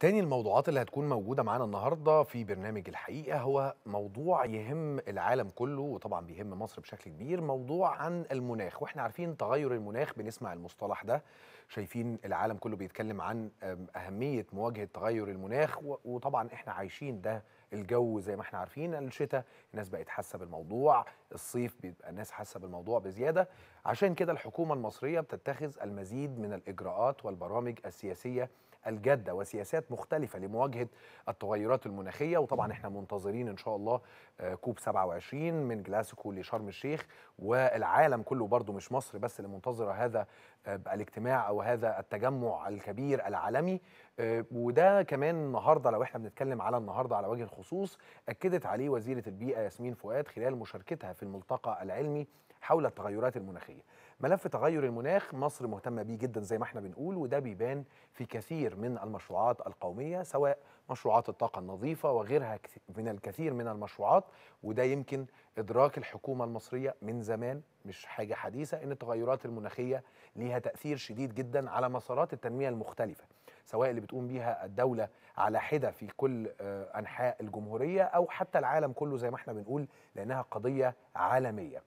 تاني الموضوعات اللي هتكون موجودة معانا النهاردة في برنامج الحقيقة هو موضوع يهم العالم كله وطبعا بيهم مصر بشكل كبير موضوع عن المناخ. وإحنا عارفين تغير المناخ بنسمع المصطلح ده. شايفين العالم كله بيتكلم عن أهمية مواجهة تغير المناخ وطبعا إحنا عايشين ده الجو زي ما إحنا عارفين الشتاء الناس بقت حاسة بالموضوع الصيف بيبقى الناس حاسة بالموضوع بزيادة. عشان كده الحكومة المصرية بتتخذ المزيد من الإجراءات والبرامج السياسية الجادة وسياسات مختلفة لمواجهة التغيرات المناخية. وطبعا إحنا منتظرين إن شاء الله آه، كوب 27 من جلاسكو لشرم الشيخ. والعالم كله برضو مش مصر بس اللي منتظرة هذا آه، الاجتماع أو هذا التجمع الكبير العالمي. آه، وده كمان النهارده لو إحنا بنتكلم على النهارده على وجه الخصوص أكدت عليه وزيرة البيئة ياسمين فؤاد خلال مشاركتها في الملتقى العلمي حول التغيرات المناخية. ملف تغير المناخ مصر مهتمة بيه جدا زي ما إحنا بنقول وده بيبان في كثير من المشروعات القومية سواء مشروعات الطاقة النظيفة وغيرها من الكثير من المشروعات وده يمكن إدراك الحكومة المصرية من زمان مش حاجة حديثة إن التغيرات المناخية ليها تأثير شديد جدا على مسارات التنمية المختلفة سواء اللي بتقوم بيها الدولة على حدة في كل آه، أنحاء الجمهورية أو حتى العالم كله زي ما إحنا بنقول لأنها قضية عالمية.